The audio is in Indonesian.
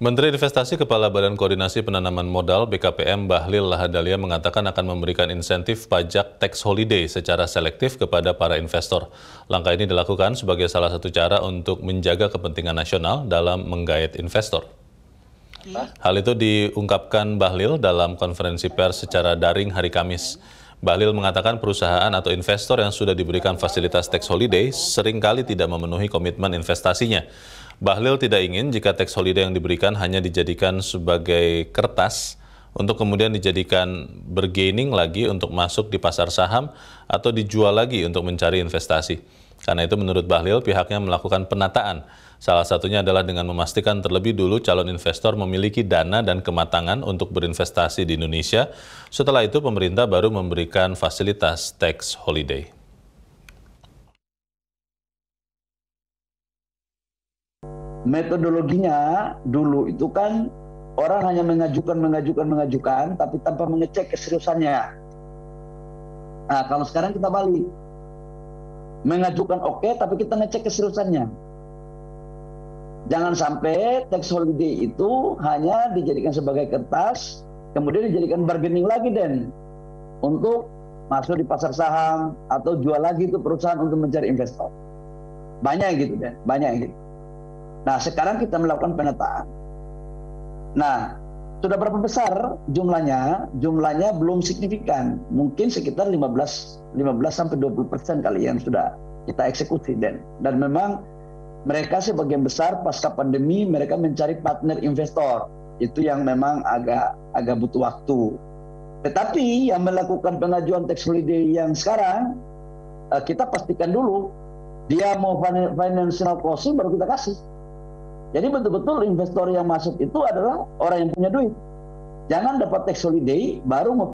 Menteri Investasi Kepala Badan Koordinasi Penanaman Modal BKPM Bahlil Lahadalia mengatakan akan memberikan insentif pajak tax holiday secara selektif kepada para investor. Langkah ini dilakukan sebagai salah satu cara untuk menjaga kepentingan nasional dalam menggait investor. Hal itu diungkapkan Bahlil dalam konferensi pers secara daring hari Kamis. Bahlil mengatakan perusahaan atau investor yang sudah diberikan fasilitas tax holiday sering kali tidak memenuhi komitmen investasinya. Bahlil tidak ingin jika tax holiday yang diberikan hanya dijadikan sebagai kertas untuk kemudian dijadikan bergaining lagi untuk masuk di pasar saham atau dijual lagi untuk mencari investasi. Karena itu menurut Bahlil pihaknya melakukan penataan. Salah satunya adalah dengan memastikan terlebih dulu calon investor memiliki dana dan kematangan untuk berinvestasi di Indonesia. Setelah itu pemerintah baru memberikan fasilitas tax holiday. Metodologinya dulu itu kan orang hanya mengajukan, mengajukan, mengajukan, tapi tanpa mengecek keseriusannya. Nah, kalau sekarang kita balik, mengajukan oke, okay, tapi kita ngecek keseriusannya. Jangan sampai tax holiday itu hanya dijadikan sebagai kertas, kemudian dijadikan bargaining lagi dan untuk masuk di pasar saham atau jual lagi itu perusahaan untuk mencari investor. Banyak gitu dan banyak gitu. Nah, sekarang kita melakukan penataan. Nah, sudah berapa besar jumlahnya? Jumlahnya belum signifikan. Mungkin sekitar 15 15 sampai 20 persen kali yang sudah kita eksekusi dan dan memang mereka sebagian besar pasca pandemi mereka mencari partner investor itu yang memang agak agak butuh waktu. Tetapi yang melakukan pengajuan tax holiday yang sekarang eh, kita pastikan dulu dia mau financial closing baru kita kasih. Jadi betul-betul investor yang masuk itu adalah orang yang punya duit. Jangan dapat tax holiday baru